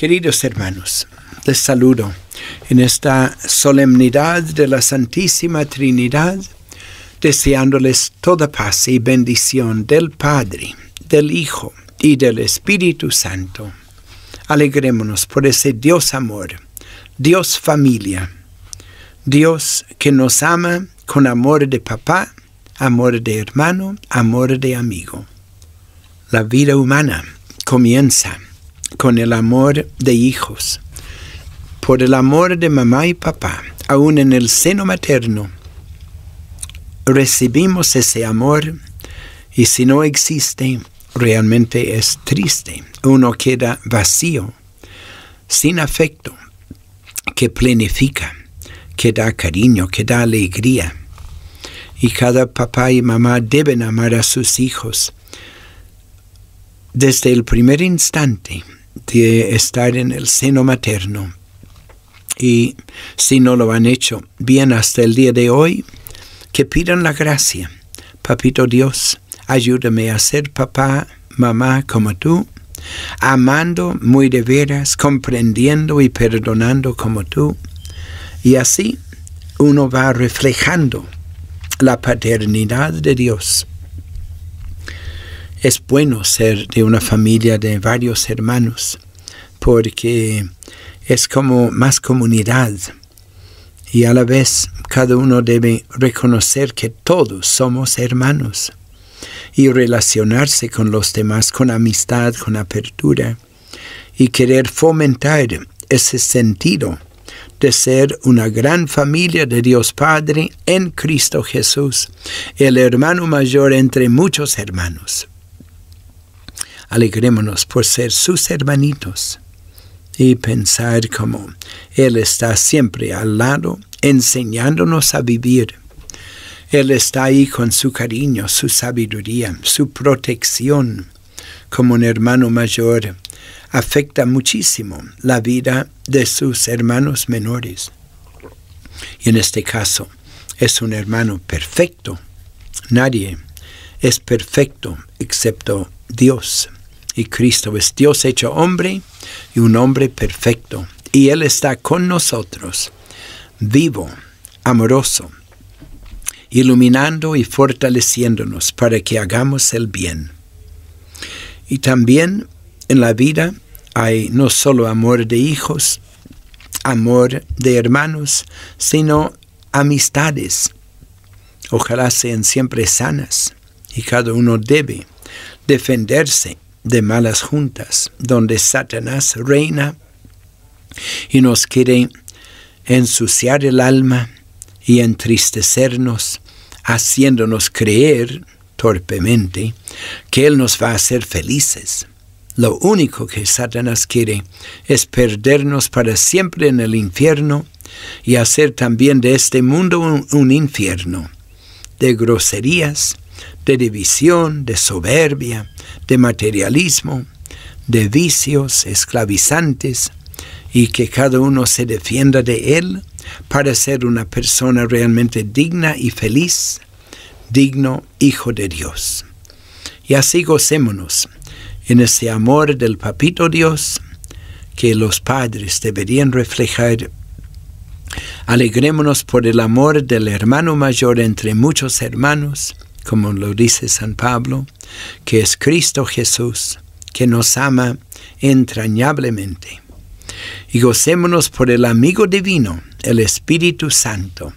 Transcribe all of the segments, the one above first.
Queridos hermanos, les saludo en esta solemnidad de la Santísima Trinidad, deseándoles toda paz y bendición del Padre, del Hijo y del Espíritu Santo. Alegrémonos por ese Dios amor, Dios familia, Dios que nos ama con amor de papá, amor de hermano, amor de amigo. La vida humana comienza con el amor de hijos, por el amor de mamá y papá, aún en el seno materno. Recibimos ese amor y si no existe, realmente es triste. Uno queda vacío, sin afecto, que planifica, que da cariño, que da alegría. Y cada papá y mamá deben amar a sus hijos desde el primer instante de estar en el seno materno. Y si no lo han hecho bien hasta el día de hoy, que pidan la gracia. Papito Dios, ayúdame a ser papá, mamá como tú, amando muy de veras, comprendiendo y perdonando como tú. Y así uno va reflejando la paternidad de Dios es bueno ser de una familia de varios hermanos, porque es como más comunidad y a la vez cada uno debe reconocer que todos somos hermanos y relacionarse con los demás con amistad, con apertura y querer fomentar ese sentido de ser una gran familia de Dios Padre en Cristo Jesús, el hermano mayor entre muchos hermanos. Alegrémonos por ser sus hermanitos y pensar como Él está siempre al lado, enseñándonos a vivir. Él está ahí con su cariño, su sabiduría, su protección como un hermano mayor. Afecta muchísimo la vida de sus hermanos menores. Y en este caso es un hermano perfecto. Nadie es perfecto excepto Dios. Y Cristo es Dios hecho hombre y un hombre perfecto. Y Él está con nosotros, vivo, amoroso, iluminando y fortaleciéndonos para que hagamos el bien. Y también en la vida hay no solo amor de hijos, amor de hermanos, sino amistades. Ojalá sean siempre sanas y cada uno debe defenderse de malas juntas, donde Satanás reina y nos quiere ensuciar el alma y entristecernos, haciéndonos creer torpemente que Él nos va a hacer felices. Lo único que Satanás quiere es perdernos para siempre en el infierno y hacer también de este mundo un, un infierno de groserías, de división, de soberbia, de materialismo, de vicios esclavizantes, y que cada uno se defienda de él para ser una persona realmente digna y feliz, digno hijo de Dios. Y así gocémonos en ese amor del papito Dios que los padres deberían reflejar. Alegrémonos por el amor del hermano mayor entre muchos hermanos, como lo dice San Pablo, que es Cristo Jesús, que nos ama entrañablemente. Y gocémonos por el amigo divino, el Espíritu Santo,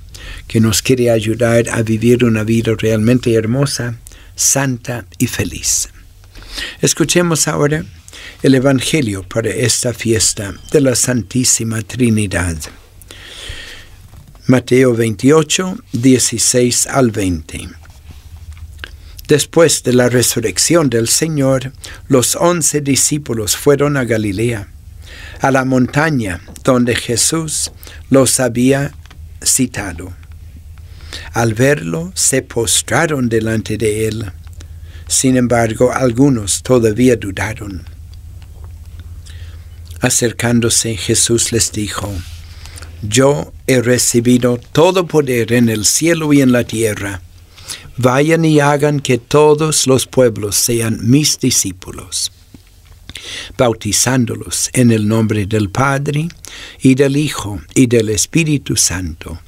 que nos quiere ayudar a vivir una vida realmente hermosa, santa y feliz. Escuchemos ahora el Evangelio para esta fiesta de la Santísima Trinidad. Mateo 28, 16 al 20. Después de la resurrección del Señor, los once discípulos fueron a Galilea, a la montaña donde Jesús los había citado. Al verlo, se postraron delante de él. Sin embargo, algunos todavía dudaron. Acercándose, Jesús les dijo, Yo he recibido todo poder en el cielo y en la tierra. Vayan y hagan que todos los pueblos sean mis discípulos. bautizándolos en el nombre del Padre, y del Hijo, y del Espíritu Santo,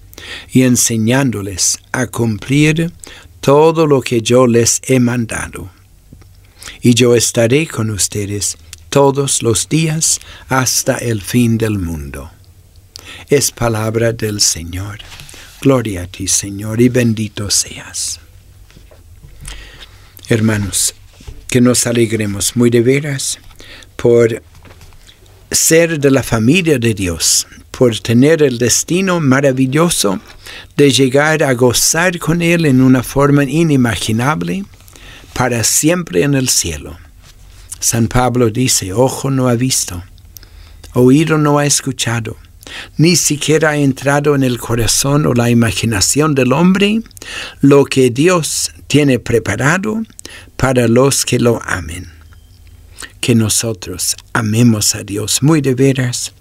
y enseñándoles a cumplir todo lo que yo les he mandado. Y yo estaré con ustedes todos los días hasta el fin del mundo. Es palabra del Señor. Gloria a ti, Señor, y bendito seas. Hermanos, que nos alegremos muy de veras por ser de la familia de Dios, por tener el destino maravilloso de llegar a gozar con Él en una forma inimaginable para siempre en el cielo. San Pablo dice, ojo no ha visto, oído no ha escuchado, ni siquiera ha entrado en el corazón o la imaginación del hombre lo que Dios tiene preparado para los que lo amen. Que nosotros amemos a Dios muy de veras,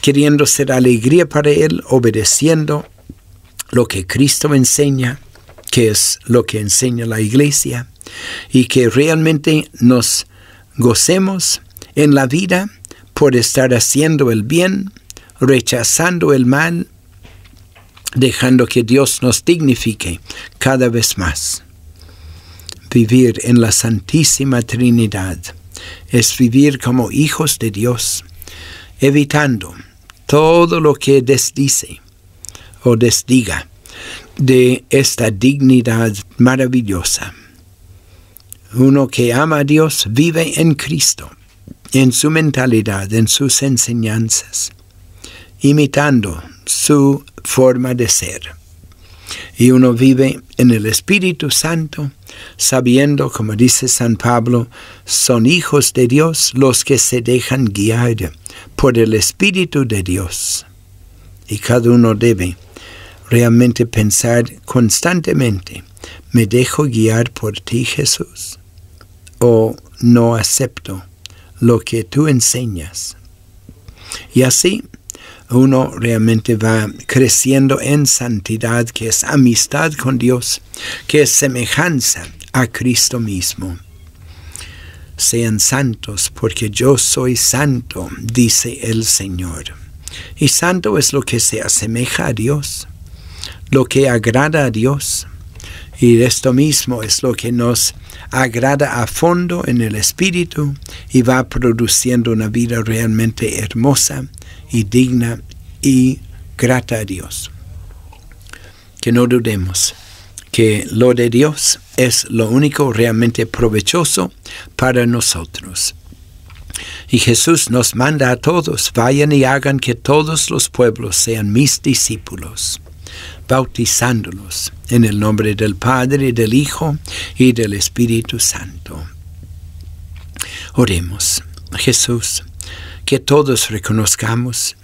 queriendo ser alegría para Él, obedeciendo lo que Cristo enseña, que es lo que enseña la iglesia, y que realmente nos gocemos en la vida por estar haciendo el bien, rechazando el mal, dejando que Dios nos dignifique cada vez más. Vivir en la Santísima Trinidad es vivir como hijos de Dios, evitando todo lo que desdice o desdiga de esta dignidad maravillosa. Uno que ama a Dios vive en Cristo, en su mentalidad, en sus enseñanzas imitando su forma de ser. Y uno vive en el Espíritu Santo, sabiendo, como dice San Pablo, son hijos de Dios los que se dejan guiar por el Espíritu de Dios. Y cada uno debe realmente pensar constantemente, ¿me dejo guiar por ti Jesús? ¿O no acepto lo que tú enseñas? Y así uno realmente va creciendo en santidad, que es amistad con Dios, que es semejanza a Cristo mismo. Sean santos porque yo soy santo, dice el Señor. Y santo es lo que se asemeja a Dios, lo que agrada a Dios. Y esto mismo es lo que nos agrada a fondo en el Espíritu y va produciendo una vida realmente hermosa y digna y grata a Dios. Que no dudemos que lo de Dios es lo único realmente provechoso para nosotros. Y Jesús nos manda a todos, vayan y hagan que todos los pueblos sean mis discípulos, bautizándolos en el nombre del Padre, del Hijo y del Espíritu Santo. Oremos, Jesús, que todos reconozcamos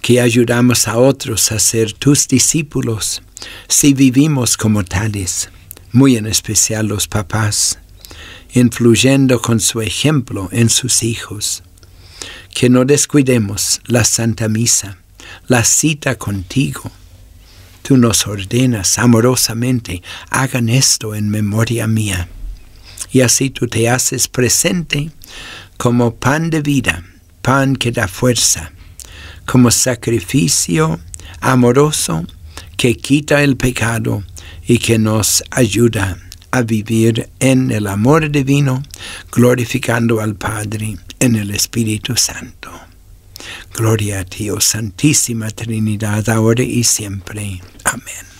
que ayudamos a otros a ser tus discípulos si vivimos como tales, muy en especial los papás, influyendo con su ejemplo en sus hijos. Que no descuidemos la Santa Misa, la cita contigo. Tú nos ordenas amorosamente, hagan esto en memoria mía. Y así tú te haces presente como pan de vida pan que da fuerza, como sacrificio amoroso que quita el pecado y que nos ayuda a vivir en el amor divino, glorificando al Padre en el Espíritu Santo. Gloria a ti, Santísima Trinidad, ahora y siempre. Amén.